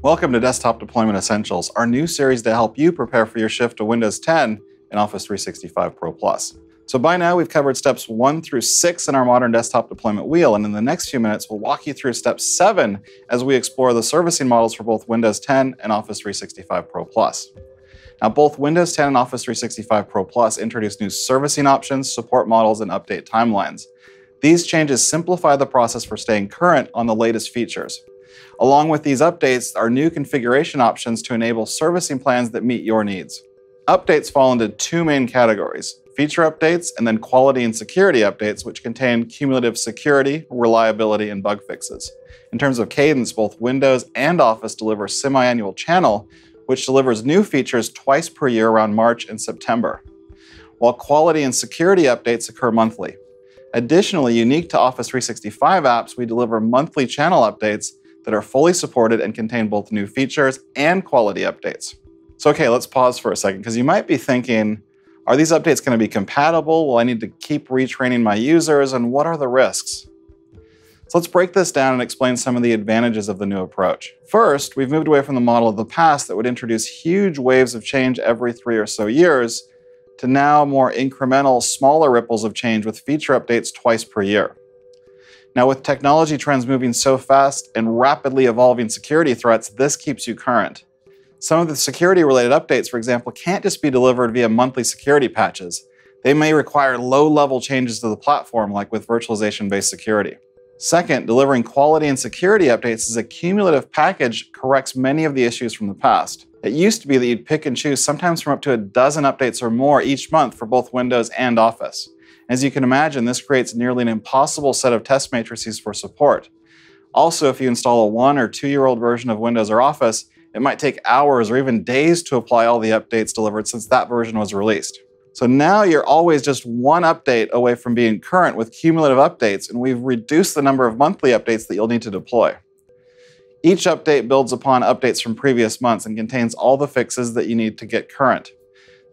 Welcome to Desktop Deployment Essentials, our new series to help you prepare for your shift to Windows 10 and Office 365 Pro Plus. So by now, we've covered steps one through six in our modern desktop deployment wheel, and in the next few minutes, we'll walk you through step seven as we explore the servicing models for both Windows 10 and Office 365 Pro Plus. Now, both Windows 10 and Office 365 Pro Plus introduce new servicing options, support models, and update timelines. These changes simplify the process for staying current on the latest features. Along with these updates are new configuration options to enable servicing plans that meet your needs. Updates fall into two main categories feature updates and then quality and security updates, which contain cumulative security, reliability, and bug fixes. In terms of cadence, both Windows and Office deliver semi annual channel, which delivers new features twice per year around March and September, while quality and security updates occur monthly. Additionally, unique to Office 365 apps, we deliver monthly channel updates that are fully supported and contain both new features and quality updates. So, okay, let's pause for a second because you might be thinking, are these updates going to be compatible? Will I need to keep retraining my users? And what are the risks? So let's break this down and explain some of the advantages of the new approach. First, we've moved away from the model of the past that would introduce huge waves of change every three or so years to now more incremental, smaller ripples of change with feature updates twice per year. Now, with technology trends moving so fast and rapidly evolving security threats, this keeps you current. Some of the security related updates, for example, can't just be delivered via monthly security patches. They may require low level changes to the platform, like with virtualization based security. Second, delivering quality and security updates as a cumulative package corrects many of the issues from the past. It used to be that you'd pick and choose sometimes from up to a dozen updates or more each month for both Windows and Office. As you can imagine, this creates nearly an impossible set of test matrices for support. Also, if you install a one or two year old version of Windows or Office, it might take hours or even days to apply all the updates delivered since that version was released. So now you're always just one update away from being current with cumulative updates, and we've reduced the number of monthly updates that you'll need to deploy. Each update builds upon updates from previous months and contains all the fixes that you need to get current.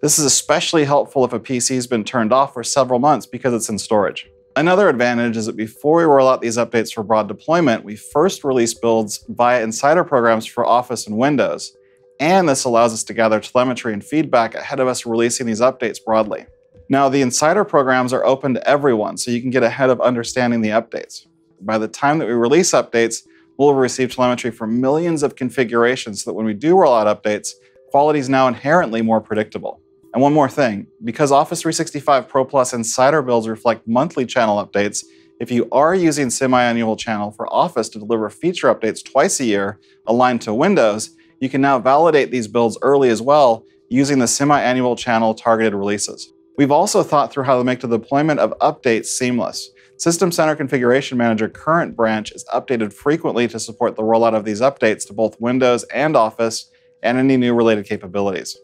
This is especially helpful if a PC has been turned off for several months because it's in storage. Another advantage is that before we roll out these updates for broad deployment, we first release builds via insider programs for Office and Windows, and this allows us to gather telemetry and feedback ahead of us releasing these updates broadly. Now, the insider programs are open to everyone, so you can get ahead of understanding the updates. By the time that we release updates, we'll receive telemetry from millions of configurations so that when we do roll out updates, quality is now inherently more predictable. And one more thing, because Office 365 Pro Plus Insider builds reflect monthly channel updates, if you are using semi-annual channel for Office to deliver feature updates twice a year aligned to Windows, you can now validate these builds early as well using the semi-annual channel targeted releases. We've also thought through how to make the deployment of updates seamless. System Center Configuration Manager current branch is updated frequently to support the rollout of these updates to both Windows and Office and any new related capabilities.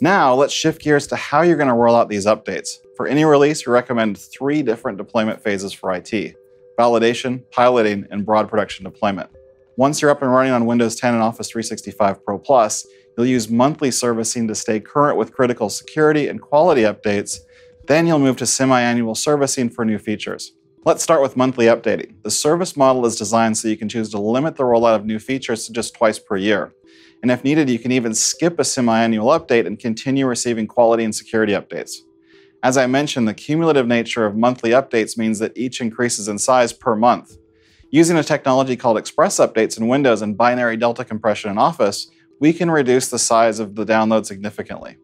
Now, let's shift gears to how you're going to roll out these updates. For any release, we recommend three different deployment phases for IT validation, piloting, and broad production deployment. Once you're up and running on Windows 10 and Office 365 Pro Plus, you'll use monthly servicing to stay current with critical security and quality updates. Then you'll move to semi annual servicing for new features. Let's start with monthly updating. The service model is designed so you can choose to limit the rollout of new features to just twice per year. And if needed, you can even skip a semi-annual update and continue receiving quality and security updates. As I mentioned, the cumulative nature of monthly updates means that each increases in size per month. Using a technology called Express Updates in Windows and binary delta compression in Office, we can reduce the size of the download significantly.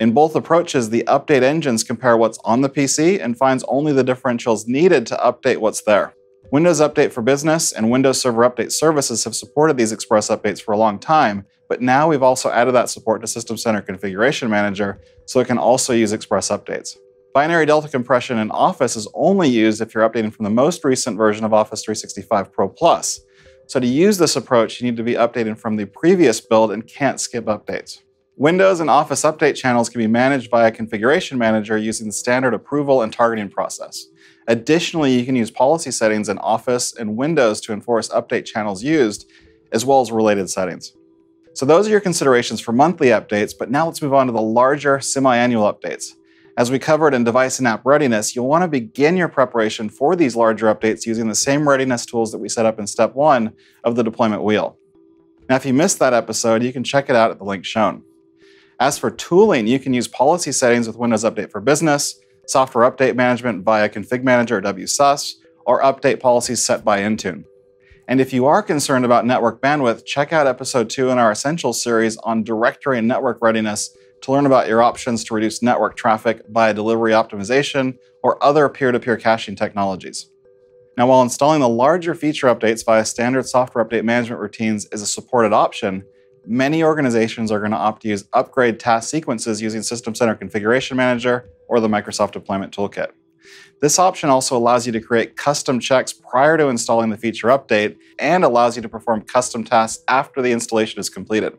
In both approaches, the update engines compare what's on the PC and finds only the differentials needed to update what's there. Windows Update for Business and Windows Server Update Services have supported these Express updates for a long time, but now we've also added that support to System Center Configuration Manager so it can also use Express updates. Binary delta compression in Office is only used if you're updating from the most recent version of Office 365 Pro Plus. So to use this approach, you need to be updating from the previous build and can't skip updates. Windows and Office update channels can be managed via Configuration Manager using the standard approval and targeting process. Additionally, you can use policy settings in Office and Windows to enforce update channels used, as well as related settings. So those are your considerations for monthly updates, but now let's move on to the larger semi-annual updates. As we covered in device and app readiness, you'll want to begin your preparation for these larger updates using the same readiness tools that we set up in step one of the deployment wheel. Now, if you missed that episode, you can check it out at the link shown. As for tooling, you can use policy settings with Windows Update for Business, software update management via Config Manager or WSUS, or update policies set by Intune. And if you are concerned about network bandwidth, check out episode 2 in our Essentials series on directory and network readiness to learn about your options to reduce network traffic via delivery optimization or other peer to peer caching technologies. Now, while installing the larger feature updates via standard software update management routines is a supported option, many organizations are going to opt to use upgrade task sequences using System Center Configuration Manager or the Microsoft Deployment Toolkit. This option also allows you to create custom checks prior to installing the feature update and allows you to perform custom tasks after the installation is completed.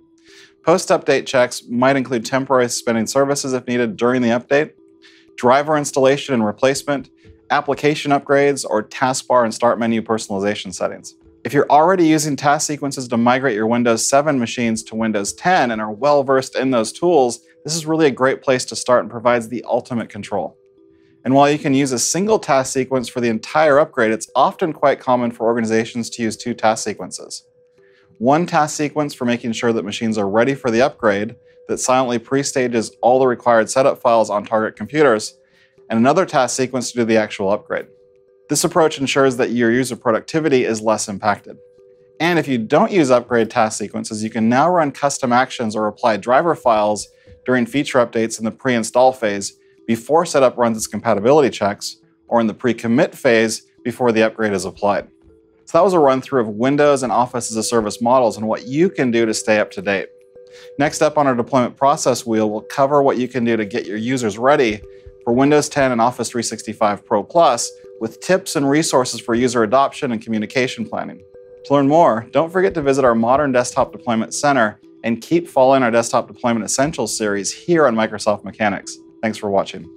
Post update checks might include temporary suspending services if needed during the update, driver installation and replacement, application upgrades, or taskbar and start menu personalization settings. If you're already using task sequences to migrate your Windows 7 machines to Windows 10 and are well versed in those tools, this is really a great place to start and provides the ultimate control. And while you can use a single task sequence for the entire upgrade, it's often quite common for organizations to use two task sequences. One task sequence for making sure that machines are ready for the upgrade that silently pre-stages all the required setup files on target computers, and another task sequence to do the actual upgrade. This approach ensures that your user productivity is less impacted. And if you don't use upgrade task sequences, you can now run custom actions or apply driver files during feature updates in the pre-install phase before setup runs its compatibility checks, or in the pre-commit phase before the upgrade is applied. So that was a run through of Windows and Office as a Service models and what you can do to stay up to date. Next up on our deployment process wheel, we'll cover what you can do to get your users ready for Windows 10 and Office 365 Pro Plus with tips and resources for user adoption and communication planning. To learn more, don't forget to visit our Modern Desktop Deployment Center and keep following our Desktop Deployment Essentials series here on Microsoft Mechanics. Thanks for watching.